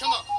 Come on.